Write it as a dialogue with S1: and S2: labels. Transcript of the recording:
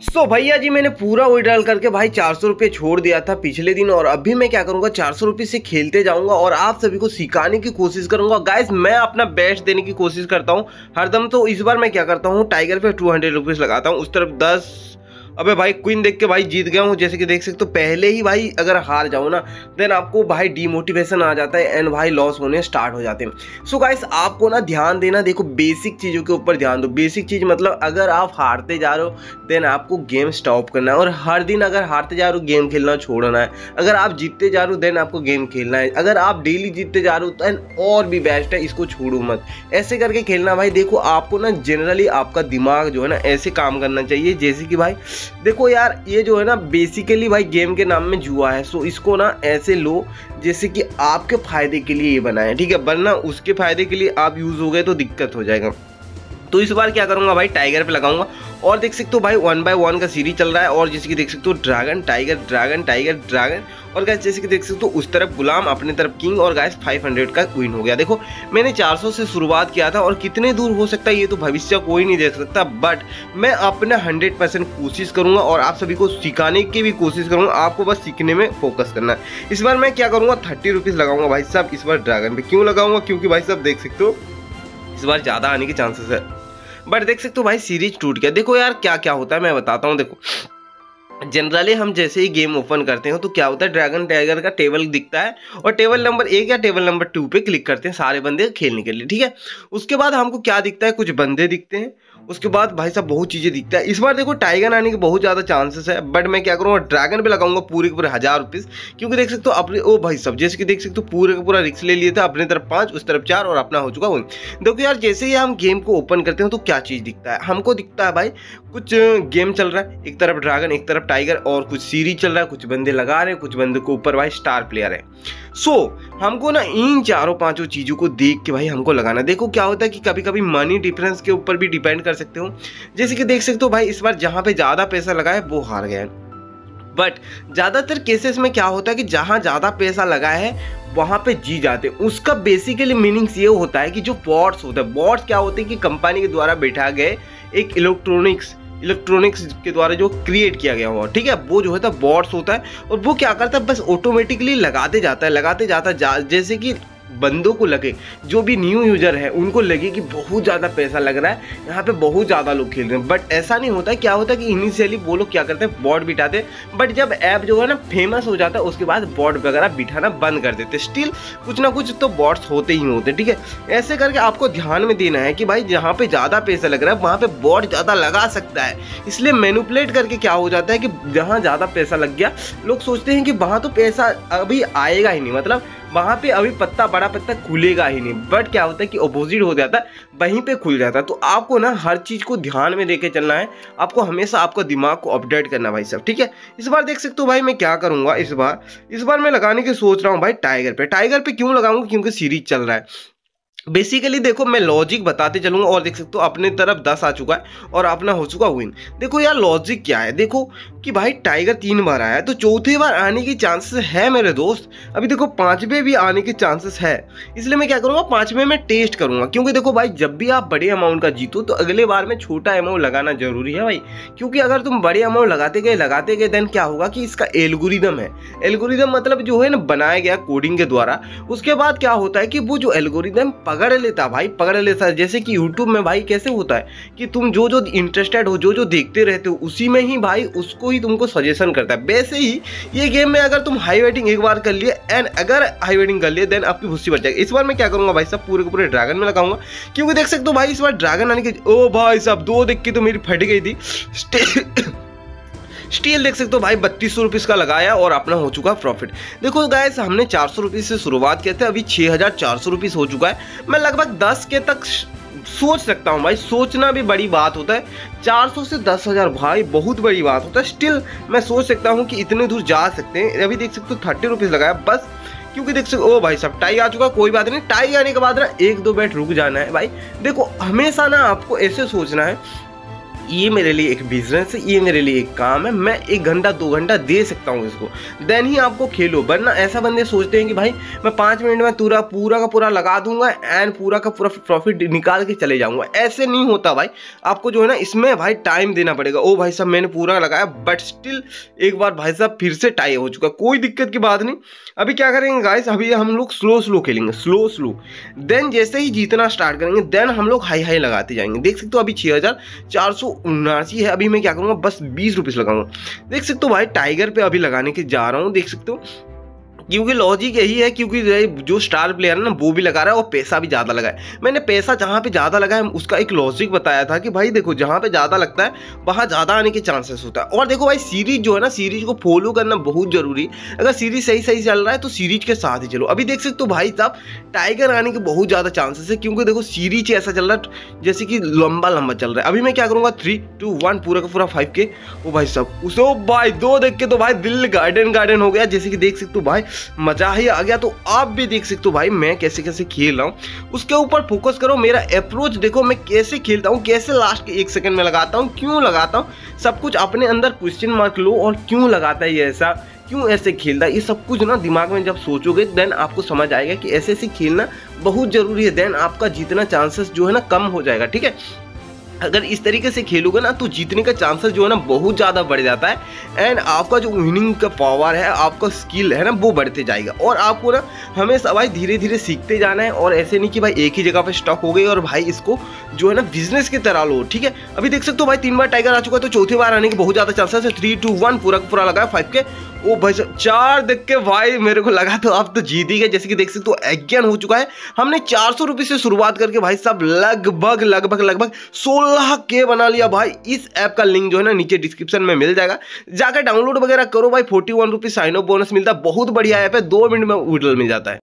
S1: सो so, भैया जी मैंने पूरा विड्रॉल करके भाई चार सौ रुपये छोड़ दिया था पिछले दिन और अभी मैं क्या करूँगा? चार सौ रुपये से खेलते जाऊँगा और आप सभी को सिखाने की कोशिश करूँगा। गाइस मैं अपना बेस्ट देने की कोशिश करता हूँ। हरदम तो इस बार मैं क्या करता हूँ? टाइगर पे टू हंड्रेड रुपीज़ लगाता हूँ। उस तरफ़ दस अबे भाई क्वीन देख के भाई जीत गया हूँ, जैसे कि देख सकते हो, पहले ही भाई अगर हार जाओ ना देन आपको भाई डीमोटिवेशन आ जाता है एंड भाई लॉस होने स्टार्ट हो जाते हैं। सो गाइस आपको ना ध्यान देना, देखो बेसिक चीज़ों के ऊपर ध्यान दो। बेसिक चीज़ मतलब अगर आप हारते जा रहे हो देन आपको गेम स्टॉप करना है और हर दिन अगर हारते जा रहे हो गेम खेलना छोड़ना है। अगर आप जीतते जा रहे हो देन आपको गेम खेलना है। अगर आप डेली जीतते जा रहे हो देन और भी बेस्ट है, इसको छोड़ो मत। ऐसे करके खेलना भाई, देखो आपको ना जनरली आपका दिमाग जो है ना, ऐसे काम करना चाहिए, जैसे कि भाई देखो यार, ये जो है ना बेसिकली भाई गेम के नाम में जुआ है सो इसको ना ऐसे लो, जैसे कि आपके फ़ायदे के लिए ये बनाए, ठीक है? वरना उसके फ़ायदे के लिए आप यूज़ हो गए तो दिक्कत हो जाएगा। तो इस बार क्या करूँगा भाई? टाइगर पे लगाऊँगा। और देख सकते हो भाई वन बाय वन का सीरीज़ चल रहा है। और जैसे कि देख सकते हो dragon tiger dragon tiger dragon और गैस जैसे कि देख सकते हो, उस तरफ़ गुलाम, अपने तरफ़ किंग और गैस 500 का क्वीन हो गया। देखो, मैंने 400 से शुरुआत किया था और कितने दूर हो सकता है ये तो भविष्य कोई नहीं देख सकता। बट मैं अपना 100 परसेंट कोशिश करूँगा और आप सभी को सिखाने की भी कोशिश करूँगा। आपको बस सीखने में फोकस करना है। इस बार मैं क्या करूँगा? थर्टी रुपीज़ लगाऊँगा भाई साहब। इस बार ड्रैगन पे क्यों लगाऊँगा? क्योंकि भाई साहब देख सकते हो, इस बार ज़्यादा आने के चांसेस है। बट देख सकते हो भाई सीरीज़ टूट गया। देखो यार क्या क्या होता है, मैं बताता हूँ, देखो। जनरली हम जैसे ही गेम ओपन करते हैं तो क्या होता है ड्रैगन टाइगर का टेबल दिखता है, और टेबल नंबर एक या टेबल नंबर टू पे क्लिक करते हैं सारे बंदे खेलने के लिए, ठीक है? उसके बाद हमको क्या दिखता है, कुछ बंदे दिखते हैं। उसके बाद भाई साहब बहुत चीज़ें दिखता है। इस बार देखो टाइगर आने के बहुत ज़्यादा चांसेस है बट मैं क्या करूँगा ड्रैगन पे लगाऊँगा पूरे के पूरे हज़ार रुपीज़ क्योंकि देख सकते हो अपने ओ भाई साहब जैसे कि देख सकते हो पूरे का पूरा रिक्स ले लिए थे अपने तरफ़ पाँच उस तरफ़ चार और अपना हो चुका वही देखो यार जैसे ही हम गेम को ओपन करते हैं तो क्या चीज़ दिखता है? हमको दिखता है भाई कुछ गेम चल रहा है एक तरफ़ ड्रैगन एक तरफ़ टाइगर और कुछ सीरीज़ चल रहा है कुछ बंदे लगा रहे हैं कुछ बंदे को ऊपर भाई स्टार प्लेयर है। सो so, हमको ना इन चारों पाँचों चीज़ों को देख के भाई हमको लगाना देखो क्या होता है कि कभी कभी मनी डिफरेंस के ऊपर भी डिपेंड कर सकते हो। जैसे कि देख सकते हो भाई इस बार जहाँ पे ज़्यादा पैसा लगाए वो हार गए बट ज़्यादातर केसेस में क्या होता है कि जहाँ ज़्यादा पैसा लगा है वहाँ पे जी जाते हैं। उसका बेसिकली मीनिंग्स ये होता है कि जो बॉट्स होते हैं बॉट्स क्या होते हैं कि कंपनी के द्वारा बैठा गए एक इलेक्ट्रॉनिक्स इलेक्ट्रॉनिक्स के द्वारा जो क्रिएट किया गया हुआ ठीक है? वो जो है बॉट्स होता है और वो क्या करता है बस ऑटोमेटिकली लगाते जाता है लगाते जाता है जा, जैसे कि बंदों को लगे, जो भी न्यू यूज़र है, उनको लगे कि बहुत ज़्यादा पैसा लग रहा है, यहाँ पे बहुत ज़्यादा लोग खेल रहे हैं। बट ऐसा नहीं होता क्या होता है कि इनिशियली वो लोग क्या करते हैं बॉर्ड बिठाते बट जब ऐप जो है ना फ़ेमस हो जाता है, उसके बाद बॉर्ड वगैरह बिठाना बंद कर देते स्टिल कुछ ना कुछ तो बॉर्ड्स होते ही होते ठीक है? ऐसे करके आपको ध्यान में देना है कि भाई, जहाँ पे ज़्यादा पैसा लग रहा है, वहाँ पे बॉर्ड ज़्यादा लगा सकता है। इसलिए मैनुपलेट करके क्या हो जाता है कि जहाँ ज़्यादा पैसा लग गया, लोग सोचते हैं कि वहाँ तो पैसा अभी आएगा ही नहीं मतलब वहाँ पे अभी पत्ता, बड़ा पत्ता खुलेगा ही नहीं। बट क्या होता है कि अपोजिट हो जाता है, वहीं पे खुल जाता है। तो आपको ना हर चीज़ को ध्यान में देके चलना है। आपको हमेशा आपका दिमाग को अपडेट करना भाई सब ठीक है? इस बार देख सकते हो भाई मैं क्या करूँगा इस बार। इस बार मैं लगाने की सोच रहा हूँ भाई टाइगर पे। टाइगर पे क्यों लगाऊँगा? क्योंकि सीरीज़ चल रहा है। बेसिकली देखो, मैं लॉजिक बताते चलूँगा और देख सकते हो अपने तरफ़ दस आ चुका है और अपना हो चुका विन देखो यार लॉजिक क्या है? देखो कि भाई टाइगर तीन बार आया तो चौथे बार आने की चांसेस है मेरे दोस्त। अभी देखो, पाँचवें भी आने के चांसेस है। इसलिए मैं क्या करूँगा, पाँचवें में टेस्ट करूँगा। क्योंकि देखो भाई, जब भी आप बड़े अमाउंट का जीतो तो अगले बार में छोटा अमाउंट लगाना ज़रूरी है भाई। क्योंकि अगर तुम बड़े अमाउंट लगाते गए लगाते गए देन क्या होगा कि इसका एल्गोरिदम है। एल्गोरिदम मतलब जो है ना, बनाया गया कोडिंग के द्वारा। उसके बाद क्या होता है कि वो जो एल्गोरिदम पकड़ लेता भाई, पकड़ लेता जैसे कि यूट्यूब में भाई कैसे होता है कि तुम जो जो इंटरेस्टेड हो जो जो देखते रहते हो, उसी में ही भाई उसको ही तुमको सजेशन करता है। वैसे ही ये गेम में अगर तुम हाई वेटिंग एक बार कर लिए एंड अगर हाई वेटिंग कर लिए देन आपकी भूसी बढ़ जाएगी। इस बार मैं क्या करूँगा भाई सब पूरे के पूरे ड्रैगन में लगाऊँगा। क्योंकि देख सकते हो भाई, इस बार ड्रैगन आने के ओ भाई साहब, दो देख के तो मेरी फट गई थी। स्टील देख सकते हो भाई, बत्तीस सौ रुपीज़ का लगाया और अपना हो चुका प्रॉफिट देखो गाइस हमने चार सौ रुपीज़ से शुरुआत किए थे, अभी छः हज़ार चार सौ रुपीज़ हो चुका है। मैं लगभग दस के तक सोच सकता हूँ भाई, सोचना भी बड़ी बात होता है। 400 से दस हज़ार भाई, बहुत बड़ी बात होता है। स्टिल मैं सोच सकता हूँ कि इतने दूर जा सकते हैं। अभी देख सकते हो थर्टी रुपीज़ लगाया, बस। क्योंकि देख सकते ओ भाई सब टाई आ चुका, कोई बात नहीं, टाई आने के बाद ना एक दो बैट रुक जाना है। भाई, देखो, हमेशा ना आपको ऐसे सोचना है ये मेरे लिए एक बिज़नेस है, ये मेरे लिए एक काम है, मैं एक घंटा, दो घंटा दे सकता हूँ इसको। देन ही आपको खेलो, वरना ऐसा बंदे सोचते हैं कि भाई, मैं पाँच मिनट में पूरा पूरा का पूरा लगा दूँगा एंड पूरा का पूरा प्रॉफिट निकाल के चले जाऊँगा। ऐसे नहीं होता भाई। आपको जो है ना, इसमें भाई टाइम देना पड़ेगा। ओ भाई साहब, मैंने पूरा लगाया बट स्टिल एक बार भाई साहब फिर से टाई हो चुका। कोई दिक्कत की बात नहीं। अभी क्या करेंगे गाइस अभी हम लोग स्लो स्लो खेलेंगे। स्लो स्लो देन जैसे ही जीतना स्टार्ट करेंगे देन हम लोग हाई हाई लगाते जाएँगे। देख सकते हो अभी छः हज़ार चार सौ उनासी है, अभी मैं क्या करूँगा, बस बीस रुपीज़ लगाऊँगा। देख सकते हो भाई टाइगर पे अभी लगाने के जा रहा हूँ, देख सकते हो। क्योंकि लॉजिक यही है, क्योंकि जो स्टार प्लेयर है ना, वो भी लगा रहा है और पैसा भी ज़्यादा लगा है। मैंने पैसा जहाँ पे ज़्यादा लगा है, उसका एक लॉजिक बताया था कि भाई देखो, जहाँ पे ज़्यादा लगता है, वहाँ ज़्यादा आने के चांसेस होता है। और देखो भाई सीरीज़ जो है ना सीरीज़ को फॉलो करना बहुत ज़रूरी अगर सीरीज़ सही सही चल रहा है तो सीरीज़ के साथ ही चलो। अभी देख सकते हो भाई साहब टाइगर आने के बहुत ज़्यादा चांसेस है, क्योंकि देखो सीरीज़ ऐसा चल रहा है, जैसे कि लंबा लंबा चल रहा है। अभी मैं क्या करूँगा थ्री टू वन पूरा का पूरा फाइव के ओ भाई साहब, उसे भाई, दो देख के तो भाई दिल गार्डन गार्डन हो गया। जैसे कि देख सकते हो भाई मज़ा ही आ गया। तो आप भी देख सकते हो भाई, मैं कैसे कैसे खेल रहा हूँ। उसके ऊपर फोकस करो, मेरा अप्रोच देखो, मैं कैसे खेलता हूँ, कैसे लास्ट के एक सेकंड में लगाता हूँ, क्यों लगाता हूँ। सब कुछ अपने अंदर क्वेश्चन मार्क लो और क्यों लगाता है ये ऐसा? क्यों ऐसे खेलता है? ये सब कुछ ना दिमाग में जब सोचोगे देन आपको समझ आएगा कि ऐसे ऐसे खेलना बहुत ज़रूरी है। देन आपका जीतना चांसेस जो है ना कम हो जाएगा, ठीक है? अगर इस तरीके से खेलोगे ना तो जीतने का चांसेस जो है ना, बहुत ज़्यादा बढ़ जाता है। एंड आपका जो विनिंग का पावर है, आपका स्किल है ना, वो बढ़ते जाएगा। और आपको ना, हमेशा भाई धीरे धीरे सीखते जाना है। और ऐसे नहीं कि भाई एक ही जगह पे स्टॉक हो गई और भाई इसको जो है ना बिज़नेस की तरह लो, ठीक है? अभी देख सकते हो भाई, तीन बार टाइगर आ चुका है तो चौथी बार आने के बहुत ज़्यादा चांसेस है। थ्री टू वन पूरा पूरा लगा फाइव के ओ भाई साहब, चार देख के भाई मेरे को लगा तो आप तो जीत ही गए, जैसे कि देख सकते हो अज्ञान हो चुका है। हमने चार सौ रुपये से शुरुआत करके भाई साहब लगभग लगभग लगभग सोलह के बना लिया भाई। इस ऐप का लिंक जो है ना नीचे डिस्क्रिप्शन में मिल जाएगा। जाकर डाउनलोड वगैरह करो भाई forty one rupees sign up bonus मिलता है। बहुत बढ़िया ऐप है, दो मिनट में विड्रॉल मिल जाता है।